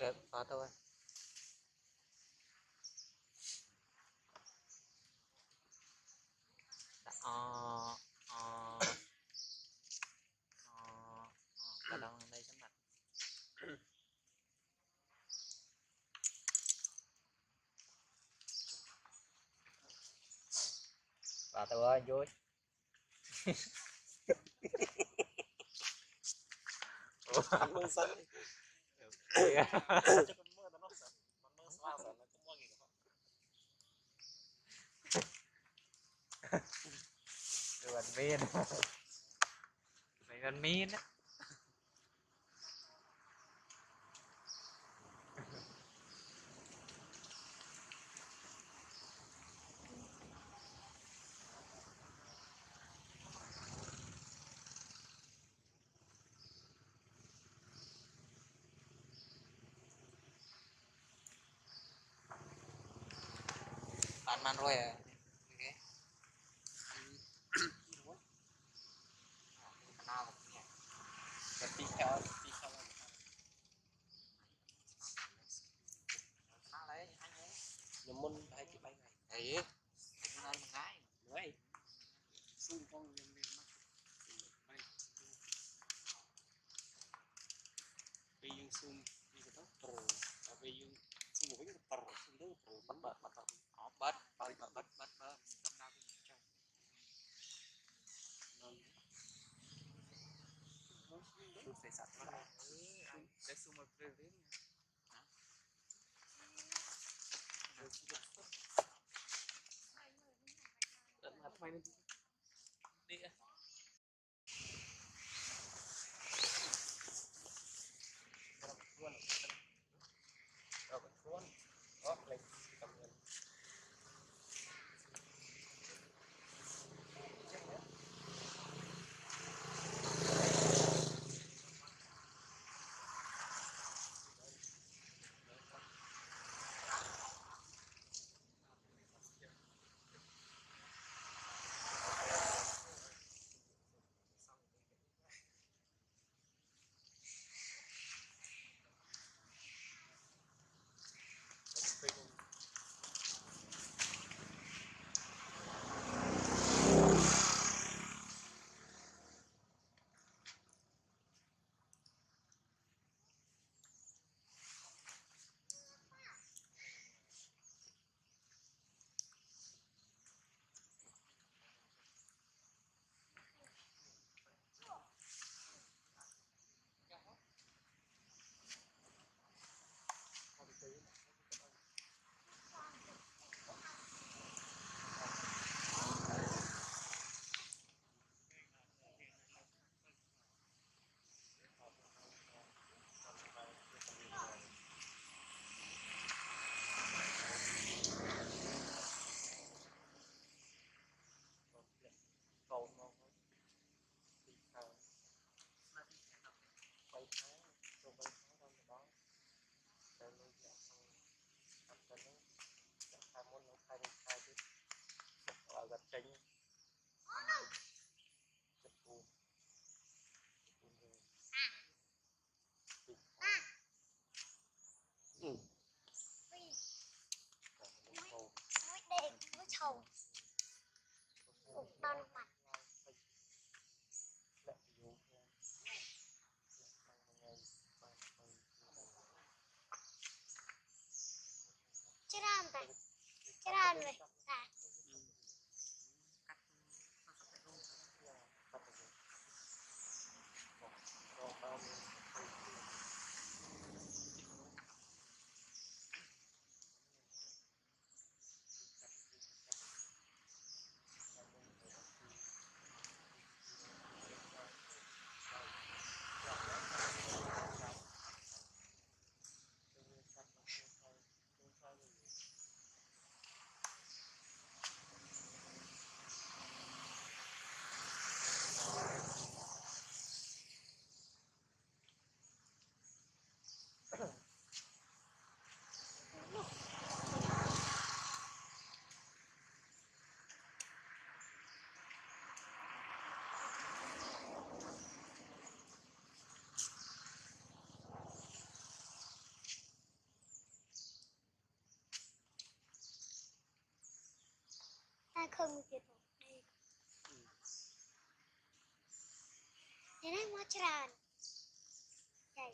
Được, có thôi. à Ờ, ờ, ờ, ờ, cả đồng đây sẽ mặt. Có thôi, vui. Ủa, เดือนมีนเดือนมีนนะ man rồi à? Tí theo, tí theo lấy anh ấy. nhưng môn hai chữ bay này. Đấy. Muốn ăn một cái. Ngay. Xung phong lên lên mắt. Bay. Bây giờ xung đi cái trừ. Và bây giờ xung một cái trừ. Xung đó trừ. Bắt bật bắt bật. Bớt, bớt, mà bớt, bớt, bớt. năm nào cũng cho. Xung phải sạch nó ra. Cái xung một cái tránh. Ta không một ទៀតមក đây នេះនេះមកច្រើនចៃ